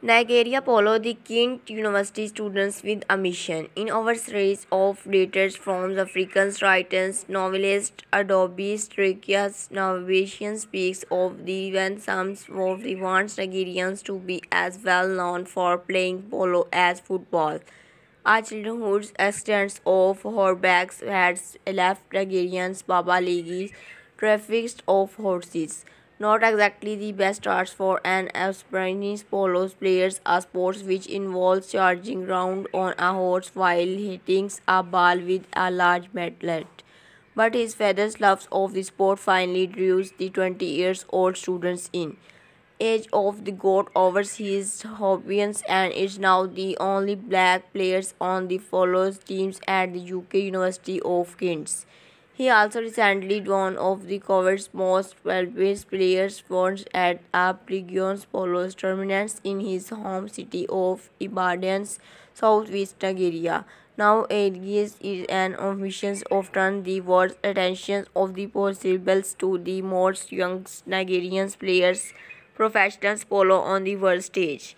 Nigeria Polo the Kent University students with a mission. In our series of letters from the African writers, novelist Adaobi Tricia Nwaubani speaks of the when some of the wants Nigerians to be as well known for playing polo as football. Our childhood's accidents of horseback had left Nigerians Baba Legis trafficked of horses. Not exactly the best starts for an aspiring polo player, a sport which involves charging round on a horse while hitting a ball with a large mallet. But his father's love of the sport finally drew the 20 years old students in. Age of the goat over his hobbies and is now the only black players on the polo teams at the UK University of Kent. He also recently won of the covered most well-paid players awards at a Pregons Polo tournament in his home city of Ibadan, southwest Nigeria. Now Aegis is an ambition often the world's attention of the possibles to the most young Nigerian players professional polo on the world stage.